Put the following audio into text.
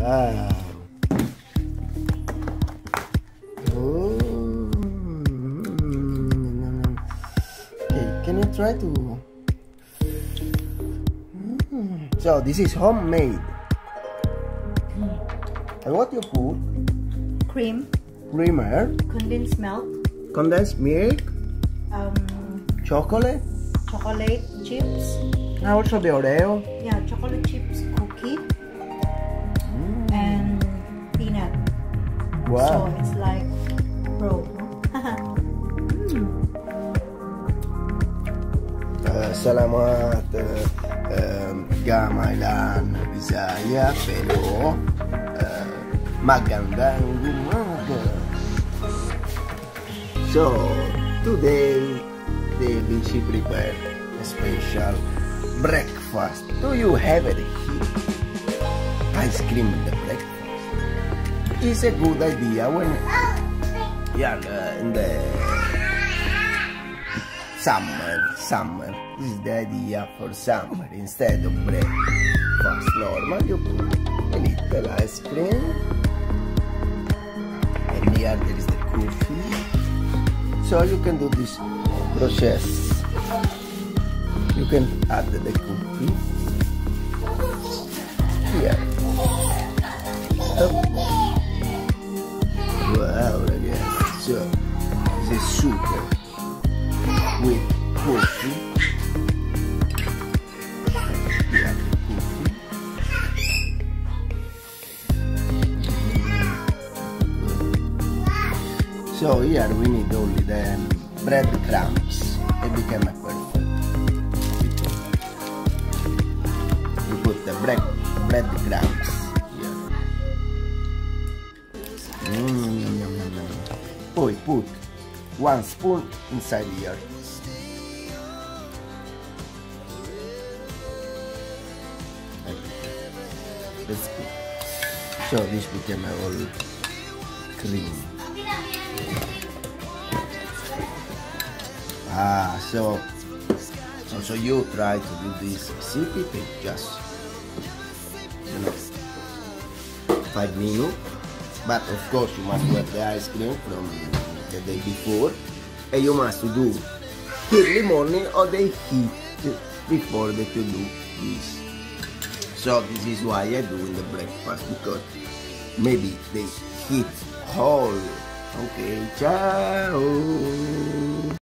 Wow. Oh. Okay, can you try to? Mm. So this is homemade. And what you put? Cream, Creamer, condensed milk, condensed milk, um, chocolate, chocolate chips. and also the Oreo. Yeah, chocolate chips So it's like roll. Eh, selamat eh, eh, gamailan Bisaya pero eh, magandang umaga. So today the Vinci prepared a special breakfast. Do you have it here? Ice cream in the It's a good idea when yeah in the summer, summer. This is the idea for summer. Instead of breakfast normal, you put a little ice cream. And here there is the coffee. So you can do this process. You can add the coffee. Here. Up. Is super with. So here we need only the breadcrumbs. It became a perfect. We put the bread breadcrumbs here. Mm, yum, yum, yum. Poi put one spoon inside here. That's good. So this became a all cream. Ah, so also you try to do this recipe take just you know five minutes. But of course you must have the ice cream from the day before and you must do early morning or the heat before that you do this. So this is why I do in the breakfast because maybe they heat whole. Okay, ciao.